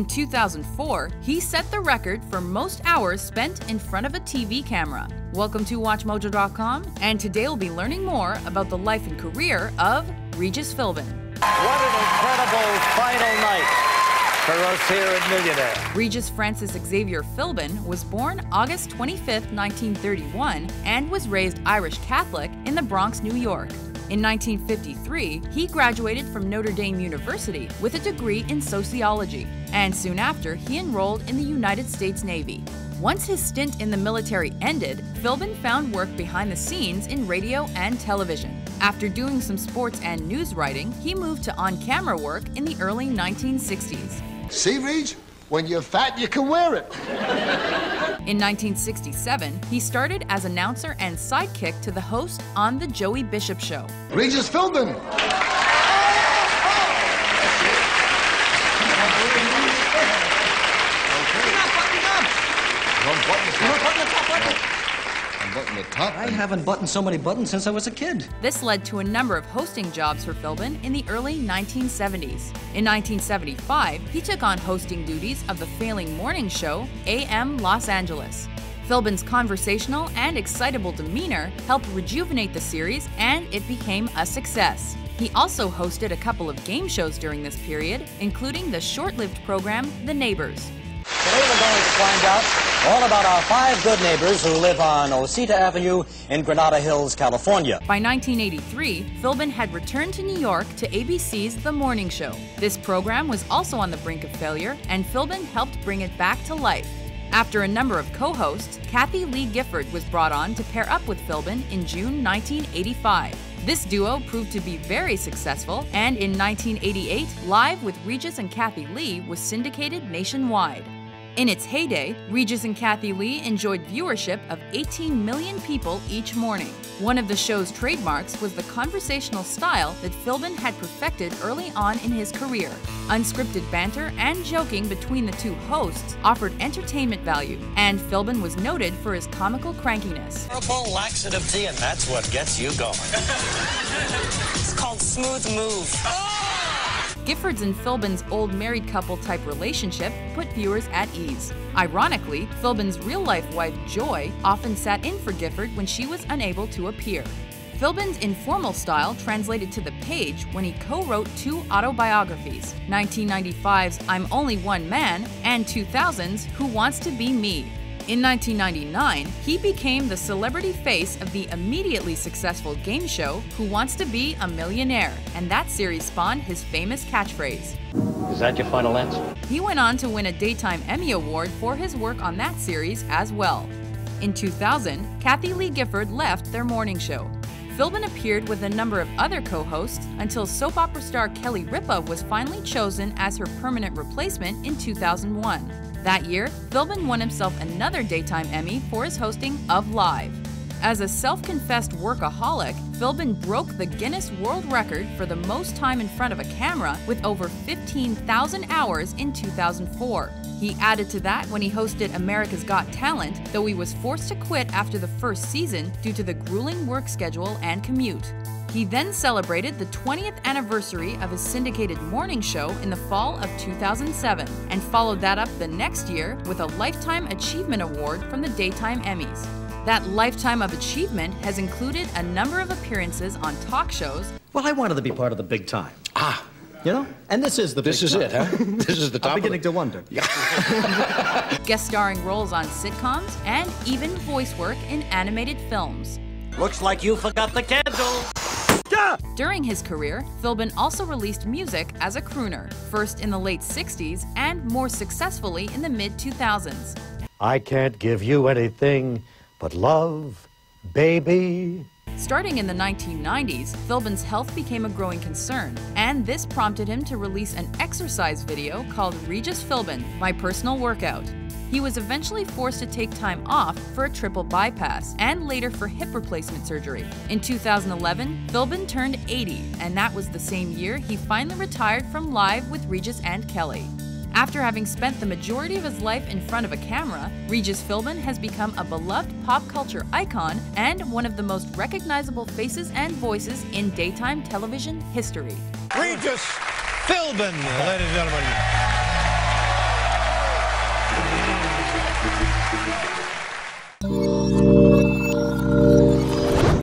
In 2004, he set the record for most hours spent in front of a TV camera. Welcome to WatchMojo.com, and today we'll be learning more about the life and career of Regis Philbin. What an incredible final night for us here at Millionaire. Regis Francis Xavier Philbin was born August 25, 1931, and was raised Irish Catholic in the Bronx, New York. In 1953, he graduated from Notre Dame University with a degree in sociology, and soon after, he enrolled in the United States Navy. Once his stint in the military ended, Philbin found work behind the scenes in radio and television. After doing some sports and news writing, he moved to on camera work in the early 1960s. See, Reg? When you're fat, you can wear it. In 1967, he started as announcer and sidekick to the host on The Joey Bishop Show. Regis Philbin. Unbutton the top. I haven't buttoned so many buttons since I was a kid. This led to a number of hosting jobs for Philbin in the early 1970s. In 1975, he took on hosting duties of the failing morning show AM Los Angeles. Philbin's conversational and excitable demeanor helped rejuvenate the series, and it became a success. He also hosted a couple of game shows during this period, including the short lived program The Neighbors. Today we're going to find out all about our five good neighbors who live on Osita Avenue in Granada Hills, California. By 1983, Philbin had returned to New York to ABC's The Morning Show. This program was also on the brink of failure, and Philbin helped bring it back to life. After a number of co hosts, Kathie Lee Gifford was brought on to pair up with Philbin in June 1985. This duo proved to be very successful, and in 1988, Live with Regis and Kathie Lee was syndicated nationwide. In its heyday, Regis and Kathie Lee enjoyed viewership of 18 million people each morning. One of the show's trademarks was the conversational style that Philbin had perfected early on in his career. Unscripted banter and joking between the two hosts offered entertainment value, and Philbin was noted for his comical crankiness. Horrible laxative tea, and that's what gets you going. It's called Smooth Move. Oh! Gifford's and Philbin's old married couple type relationship put viewers at ease. Ironically, Philbin's real life wife, Joy, often sat in for Gifford when she was unable to appear. Philbin's informal style translated to the page when he co wrote two autobiographies 1995's I'm Only One Man and 2000's Who Wants to Be Me. In 1999, he became the celebrity face of the immediately successful game show Who Wants to Be a Millionaire, and that series spawned his famous catchphrase. Is that your final answer? He went on to win a Daytime Emmy Award for his work on that series as well. In 2000, Kathie Lee Gifford left their morning show. Philbin appeared with a number of other co hosts until soap opera star Kelly Ripa was finally chosen as her permanent replacement in 2001. That year, Philbin won himself another Daytime Emmy for his hosting of Live. As a self confessed workaholic, Philbin broke the Guinness World Record for the most time in front of a camera with over 15,000 hours in 2004. He added to that when he hosted America's Got Talent, though he was forced to quit after the first season due to the grueling work schedule and commute. He then celebrated the 20th anniversary of his syndicated morning show in the fall of 2007 and followed that up the next year with a Lifetime Achievement Award from the Daytime Emmys. That lifetime of achievement has included a number of appearances on talk shows. Well, I wanted to be part of the big time. Ah, You know? And this is the this big is time. it, huh? This is the top. I'm of beginning to wonder. guest starring roles on sitcoms, and even voice work in animated films. Looks like you forgot the candle. During his career, Philbin also released music as a crooner, first in the late 60s and more successfully in the mid 2000s. I can't give you anything but love, baby. Starting in the 1990s, Philbin's health became a growing concern, and this prompted him to release an exercise video called Regis Philbin My Personal Workout. He was eventually forced to take time off for a triple bypass and later for hip replacement surgery. In 2011, Philbin turned 80, and that was the same year he finally retired from Live with Regis and Kelly. After having spent the majority of his life in front of a camera, Regis Philbin has become a beloved pop culture icon and one of the most recognizable faces and voices in daytime television history. Regis Philbin, ladies and gentlemen.